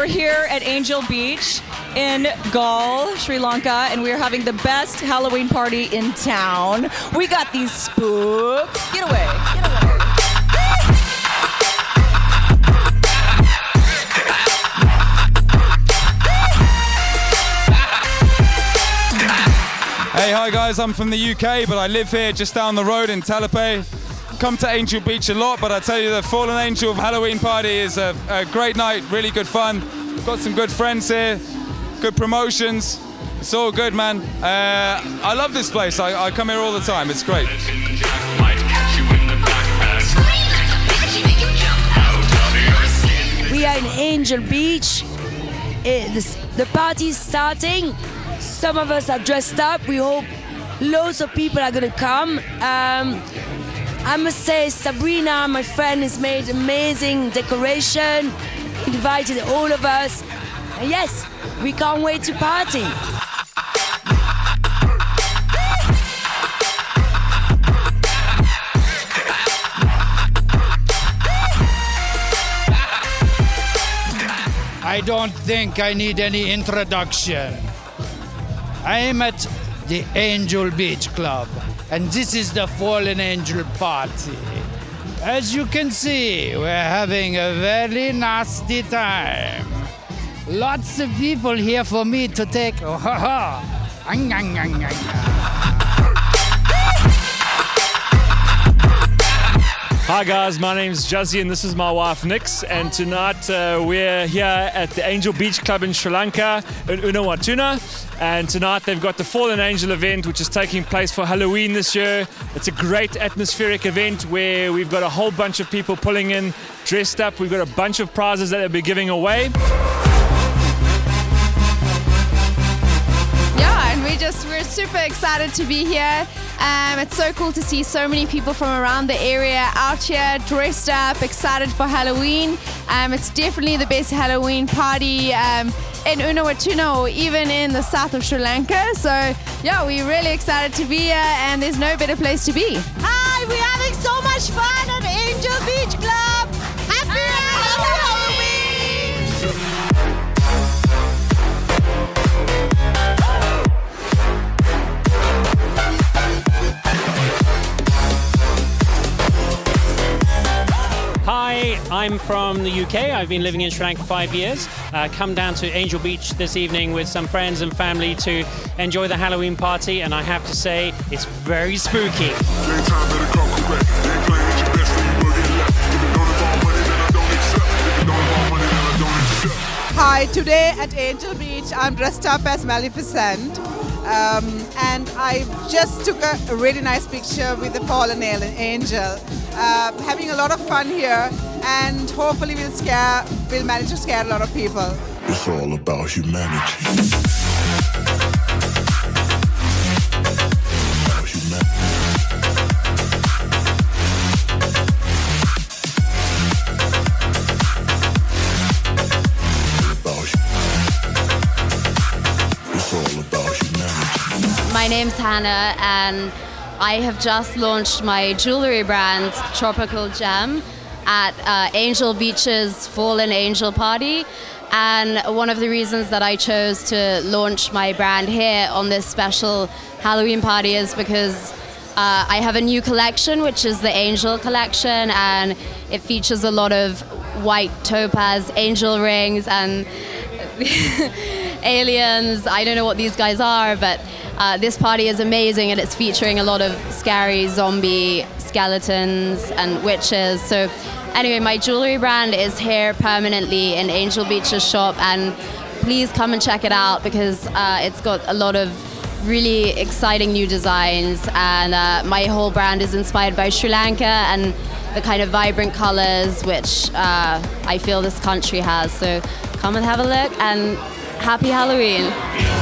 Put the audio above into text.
we're here at Angel Beach in Galle, Sri Lanka, and we're having the best Halloween party in town. We got these spooks. Get away, get away. Hey, hi guys, I'm from the UK, but I live here just down the road in Talpe. Come to Angel Beach a lot, but I tell you, the Fallen Angel Halloween party is a, a great night, really good fun. Got some good friends here, good promotions. It's all good, man. Uh, I love this place. I, I come here all the time. It's great. We are in Angel Beach. It's, the party's starting. Some of us are dressed up. We hope loads of people are gonna come. Um, I must say, Sabrina, my friend, has made amazing decoration. Invited all of us. And yes, we can't wait to party. I don't think I need any introduction. I am at the Angel Beach Club, and this is the Fallen Angel Party. As you can see, we're having a very nasty time. Lots of people here for me to take. Oh, ha, ha. Hi guys, my name's Jazzy and this is my wife Nix and tonight uh, we're here at the Angel Beach Club in Sri Lanka in Unawatuna and tonight they've got the Fallen Angel event which is taking place for Halloween this year. It's a great atmospheric event where we've got a whole bunch of people pulling in dressed up. We've got a bunch of prizes that they'll be giving away. Super excited to be here. Um, it's so cool to see so many people from around the area out here, dressed up, excited for Halloween. Um, it's definitely the best Halloween party um, in Unawatuna or even in the south of Sri Lanka. So yeah, we're really excited to be here, and there's no better place to be. Hi, we're having so much fun at Angel Beach I'm from the UK. I've been living in Sri Lanka five years. Uh, come down to Angel Beach this evening with some friends and family to enjoy the Halloween party, and I have to say, it's very spooky. Hi, today at Angel Beach, I'm dressed up as Maleficent. Um, and I just took a really nice picture with the fallen angel. Uh, having a lot of fun here, and hopefully we'll scare, we'll manage to scare a lot of people. It's all about humanity. My name's Hannah, and I have just launched my jewelry brand, Tropical Gem, at uh, Angel Beach's Fallen Angel Party. And one of the reasons that I chose to launch my brand here on this special Halloween party is because uh, I have a new collection, which is the Angel Collection, and it features a lot of white topaz angel rings and aliens. I don't know what these guys are, but uh, this party is amazing and it's featuring a lot of scary zombie skeletons and witches. So, anyway, my jewelry brand is here permanently in Angel Beach's shop, and please come and check it out because uh, it's got a lot of really exciting new designs. And uh, my whole brand is inspired by Sri Lanka and the kind of vibrant colors which uh, I feel this country has. So, come and have a look and happy Halloween.